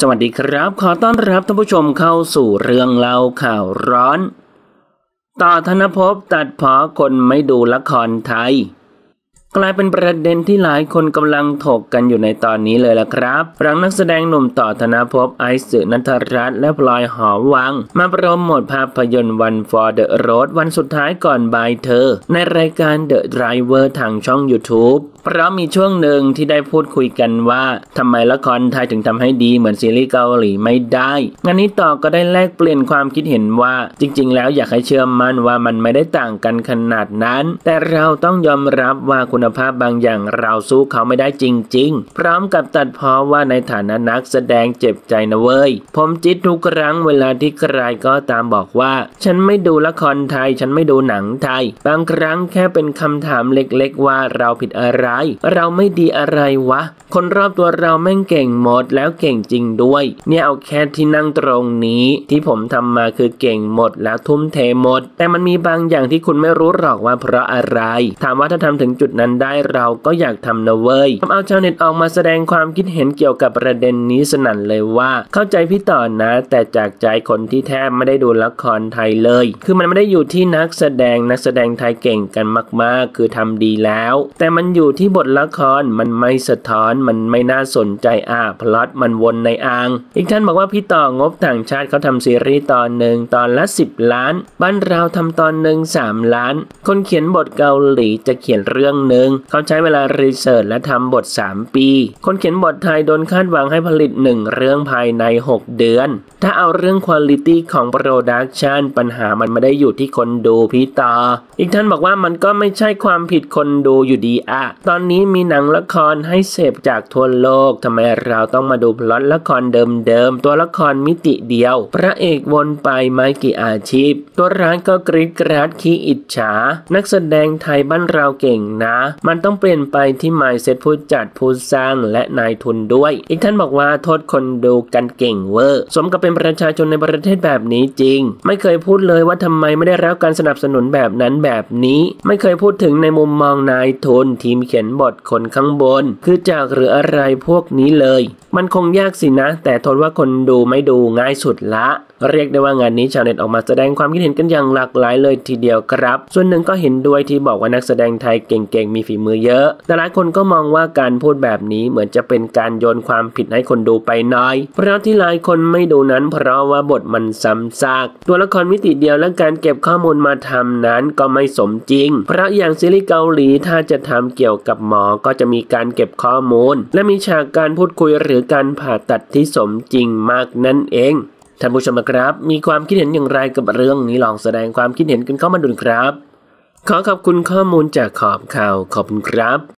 สวัสดีครับ ขอต้อนรับท่านผู้ชมเข้าสู่เรื่องเล่าข่าวร้อน ต่อธนภพตัดพอคนไม่ดูละครไทย กลายเป็นประเด็นที่หลายคนกำลังถกกันอยู่ในตอนนี้เลยล่ะครับหลังนักแสดงหนุ่มต่อธนภพไอซ์สุนัทรัตน์และพลอยหอวัง มาโปรโมทภาพยนตร์วัน for the road วันสุดท้ายก่อนบายเธอ ในรายการ The Driver ทางช่อง YouTube เพราะมีช่วงหนึ่งที่ได้พูดคุยกันว่าทำไมละครไทยถึงทำให้ดีเหมือนซีรีส์เกาหลีไม่ได้งานนี้ต่อก็ได้แลกเปลี่ยนความคิดเห็นว่า จริง ๆ แล้วอยากให้เชื่อมั่นว่ามันไม่ได้ต่างกันขนาดนั้น แต่เราต้องยอมรับว่าคุณภาพบางอย่างเราสู้เขาไม่ได้จริง ๆ พร้อมกับตัดพ้อว่าในฐานะนักแสดงเจ็บใจนะเว้ย ผมจิตทุกครั้งเวลาที่ใครก็ตามบอกว่า ฉันไม่ดูละครไทย ฉันไม่ดูหนังไทย บางครั้งแค่เป็นคำถามเล็กๆ ว่าเราผิดอะไร เราไม่ดีอะไรวะ คนรอบตัวเราแม่งเก่งหมดแล้วเก่งจริงด้วย เนี่ยเอาแค่ที่นั่งตรงนี้ ที่ผมทำมาคือเก่งหมดแล้วทุ่มเทหมด แต่มันมีบางอย่างที่คุณไม่รู้หรอกว่าเพราะอะไร ถามว่าถ้าทำถึงจุดนั้นได้เราก็อยากทำนะเว้ยทำเอาชาวเน็ตออกมาแสดงความคิดเห็นเกี่ยวกับประเด็นนี้สนั่นเลยว่า เข้าใจพี่ต่อนะ แต่จากใจคนที่แทบไม่ได้ดูละครไทยเลย คือมันไม่ได้อยู่ที่นักแสดงนักแสดงไทยเก่งกันมาก ๆ คือทำดีแล้ว แต่มันอยู่ที่บทละครมันไม่สะท้อนมันไม่น่าสนใจอะพล็อตมันวนในอ่าง อีกท่านบอกว่าพี่ต่องบต่างชาติเขาทำซีรีส์ตอนหนึ่งตอนละ 10 ล้าน บ้านเราทำตอนหนึ่ง3ล้าน คนเขียนบทเกาหลีจะเขียนเรื่องหนึ่งเขาใช้เวลา research และทำบท 3 ปี คนเขียนบทไทยโดนคาดหวังให้ผลิต 1 เรื่องภายใน 6 เดือน ถ้าเอาเรื่อง quality ของ production ปัญหามันไม่ได้อยู่ที่คนดูพี่ต่อ อีกท่านบอกว่ามันก็ไม่ใช่ความผิดคนดูอยู่ดีอะ ตอนนี้มีหนังละครให้เสพจากทั่วโลกทำไมเราต้องมาดูพล็อตละครเดิมๆตัวละครมิติเดียว พระเอกวนไปไม่กี่อาชีพ ตัวร้ายก็กริดกราดขี้อิจฉา นักแสดงไทยบ้านเราเก่งนะมันต้องเปลี่ยนไปที่หมายเซตผู้จัดผู้สร้างและนายทุนด้วย อีกท่านบอกว่าโทษคนดูกันเก่งเวอร์ สมกับเป็นประชาชนในประเทศแบบนี้จริง ไม่เคยพูดเลยว่าทำไมไม่ได้รับการสนับสนุนแบบนั้นแบบนี้ ไม่เคยพูดถึงในมุมมองนายทุนทีมเขียนบทคนข้างบน คือจากหรืออะไรพวกนี้เลย มันคงยากสินะ แต่ทนว่าคนดูไม่ดูง่ายสุดละ เรียกได้ว่างานนี้ชาวเน็ตออกมาแสดงความคิดเห็นกันอย่างหลากหลายเลยทีเดียวครับ ส่วนหนึ่งก็เห็นด้วยที่บอกว่านักแสดงไทยเก่งๆ มีฝีมือเยอะแต่หลายคนก็มองว่าการพูดแบบนี้เหมือนจะเป็นการโยนความผิดให้คนดูไปน้อย เพราะที่หลายคนไม่ดูนั้น เพราะว่าบทมันซ้ำซาก ตัวละครมิติเดียวและการเก็บข้อมูลมาทำนั้นก็ไม่สมจริง เพราะอย่างซีรีส์เกาหลีถ้าจะทำเกี่ยวกับหมอก็จะมีการเก็บข้อมูล และมีฉากการพูดคุยหรือการผ่าตัดที่สมจริงมากนั่นเอง ท่านผู้ชมครับ มีความคิดเห็นอย่างไรกับเรื่องนี้ลองแสดงความคิดเห็นกันเข้ามาดูครับ ขอขอบคุณข้อมูลจากขอบข่าวขอบคุณครับ